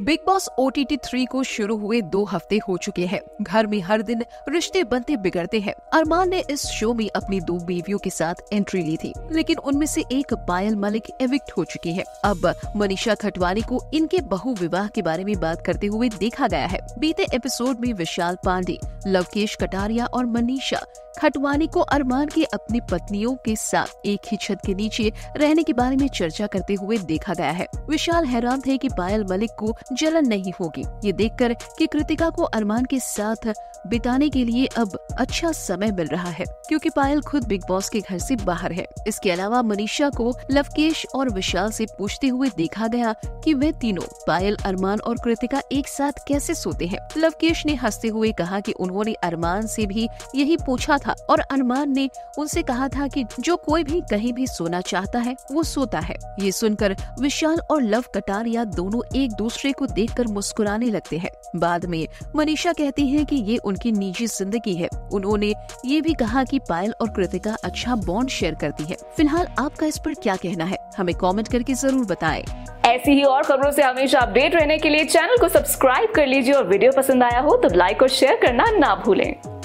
Bigg Boss O T three को शुरू हुए दो हफ़्ते हो चुके हैं। घर में हर दिन रिश्ते बनते बिगड़ते हैं। अरमान ने इस शो में अपनी दो बीवियों के साथ एंट्री ली थी, लेकिन उनमें से एक पायल मलिक एविक्ट हो चुकी है। अब मनीषा खटवानी को इनके बहु विवाह के बारे में बात करते हुए देखा गया है। बीते एपिसोड में विशाल पांडे, लवकेश कटारिया और मनीषा खटवानी को अरमान के अपनी पत्नियों के साथ एक ही छत के नीचे रहने के बारे में चर्चा करते हुए देखा गया है। विशाल हैरान थे कि पायल मलिक को जलन नहीं होगी। ये देखकर कि कृतिका को अरमान के साथ बिताने के लिए अब अच्छा समय मिल रहा है, क्योंकि पायल खुद बिग बॉस के घर से बाहर है। इसके अलावा मनीषा को लवकेश और विशाल से पूछते हुए देखा गया कि वे तीनों, पायल, अरमान और कृतिका एक साथ कैसे सोते हैं। लवकेश ने हँसते हुए कहा कि उन्होंने अरमान से भी यही पूछा था और अरमान ने उनसे कहा था कि जो कोई भी कहीं भी सोना चाहता है, वो सोता है। ये सुनकर विशाल और लव कटारिया दोनों एक दूसरे को देखकर मुस्कुराने लगते हैं। बाद में मनीषा कहती है कि ये उनकी निजी ज़िंदगी है। उन्होंने ये भी कहा कि पायल और कृतिका अच्छा बॉन्ड शेयर करती है। फ़िलहाल आपका इस पर क्या कहना है? हमें कमेंट करके ज़रूर बताएँ। ऐसी ही और खबरों से हमेशा अपडेट रहने के लिए चैनल को सब्सक्राइब कर लीजिए और वीडियो पसंद आया हो तो लाइक और शेयर करना ना भूलें।